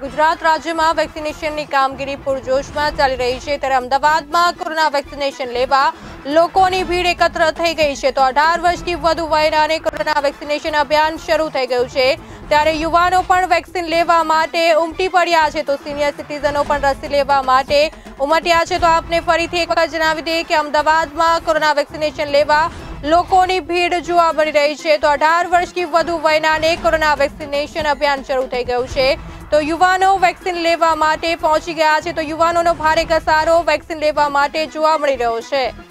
ગુજરાત રાજ્યમાં વેક્સિનેશનની કામગીરી પૂરજોશમાં ચાલી રહી છે ત્યારે અમદાવાદમાં કોરોના વેક્સિનેશન લેવા લોકોની ભીડ એકત્ર થઈ ગઈ છે તો અઢાર વર્ષથી વધુ વયનાને કોરોના વેક્સિનેશન અભિયાન શરૂ થઈ ગયું છે ત્યારે યુવાનો પણ વેક્સિન લેવા માટે ઉમટી પડ્યા છે તો સિનિયર સિટીઝનો પણ રસી લેવા માટે ઉમટ્યા છે તો આપને ફરીથી એક વખત જણાવી દઈએ કે અમદાવાદમાં કોરોના વેક્સિનેશન લેવા લોકોની ભીડ જોવા મળી રહી છે. તો અઢાર વર્ષથી વધુ વયનાને કોરોના વેક્સિનેશન અભિયાન શરૂ થઈ ગયું છે. તો યુવાનો વેક્સિન લેવા માટે પહોંચી ગયા છે. તો યુવાનોનો ભારે ઘસારો વેક્સિન લેવા માટે જોવા મળી રહ્યો છે.